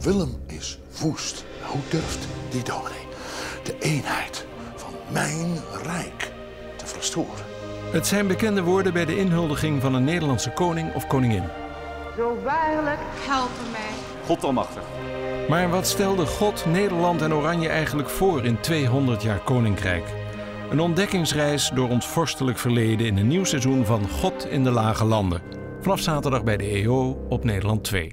Willem is woest. Hoe durft die dominee de eenheid van mijn rijk te verstoren? Het zijn bekende woorden bij de inhuldiging van een Nederlandse koning of koningin. Zo waarlijk helpen mij. God almachtig. Maar wat stelde God, Nederland en Oranje eigenlijk voor in 200 jaar koninkrijk? Een ontdekkingsreis door ons vorstelijk verleden in een nieuw seizoen van God in de Lage Landen. Vanaf zaterdag bij de EO op Nederland 2.